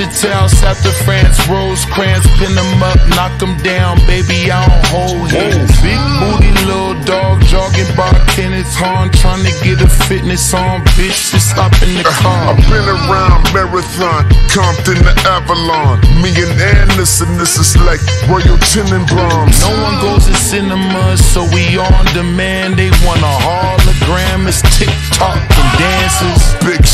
Italians after France, Rosecrans, pin them up, knock them down, baby, I don't hold hands. Big booty, little dog, jogging by Kenneth Hahn, trying to get a fitness on, bitch, just hop in the uh-huh. car. I've been around Marathon, Compton to the Avalon. Me and Anderson, this is like Royal Tenenbaums. No one goes to cinemas, so we on demand. They want a hologram, it's TikTok and dances.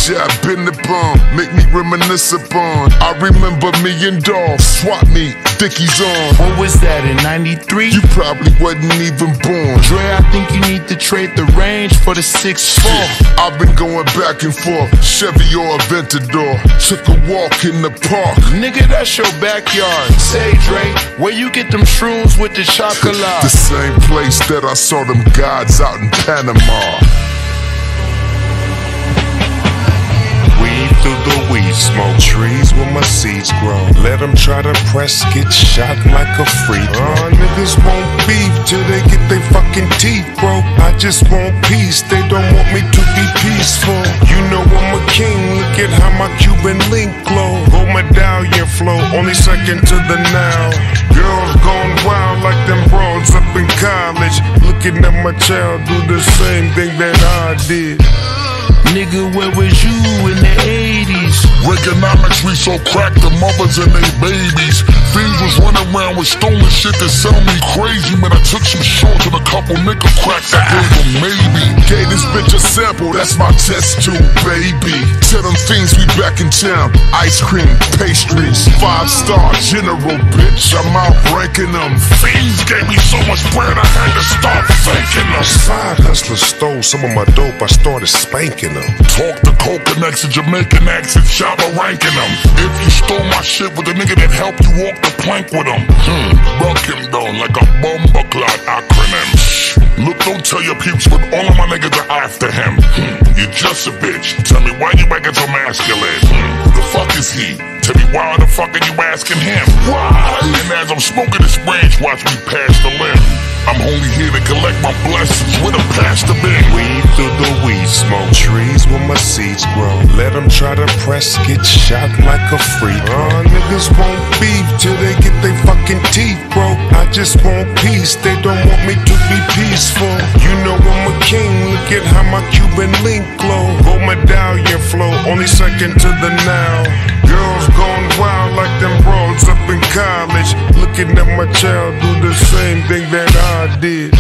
Big shot, been the bomb, make me reminisce upon. I remember me and Dolph, swap me, Dickies on. What was that in 93? You probably wasn't even born. Dre, I think you need to trade the range for the 6'4. I've been going back and forth, Chevy or Aventador. Took a walk in the park. Nigga, that's your backyard. Say, Dre, where you get them shrooms with the chocolate? The same place that I saw them gods out in Panama. Through the weed smoke. Trees where my seeds grow. Let them try to press, get shot like a free throw. Uh, niggas won't beef till they get their fucking teeth broke. I just want peace, they don't want me to be peaceful. You know I'm a king, look at how my Cuban link glow. Gold medallion flow, only second to the now. Girls gone wild like them broads up in college. Looking at my child do the same thing that I did. Nigga, where was you in the 80s? Reaganomics, we so cracked the mothers and they babies. Fiends was running around with stolen shit that sound me crazy. Man, I took some shorts and a couple nickel cracks. I gave them maybe. Gave this bitch a sample, that's my test tube, baby. Tell them fiends we back in town. Ice cream, pastries, five star general, bitch. I'm out ranking them. Fiends gave me so much bread, I had to start thanking them. Side hustler stole some of my dope, I started spanking them. Talk the coke accent, Jamaican accents, accent, Shabba ranking them. If you stole my shit with the nigga that helped you walk the plank with him, hmm, broke him down like a bomber clot acronym. Look, don't tell your peeps, but all of my niggas are after him. Hmm, you're just a bitch. Tell me why you acting so masculine. Hmm, the fuck is he? Tell me why the fuck are you asking him? Why? And as I'm smoking this branch, watch me pass the limb. I'm only here to collect my blessings with a pastor bin. Weed through the weed smoke. Trees where my seeds grow. Let them try to press, get shot like a freak. Uh, niggas won't beef till they get their fucking teeth broke. I just want peace, they don't want me to be peaceful. You know I'm a king, look at how my Cuban link glow. Gold medallion flow, only second to the now. Girls gone wild like them broads up in college. Looking at my child do the same thing that I did.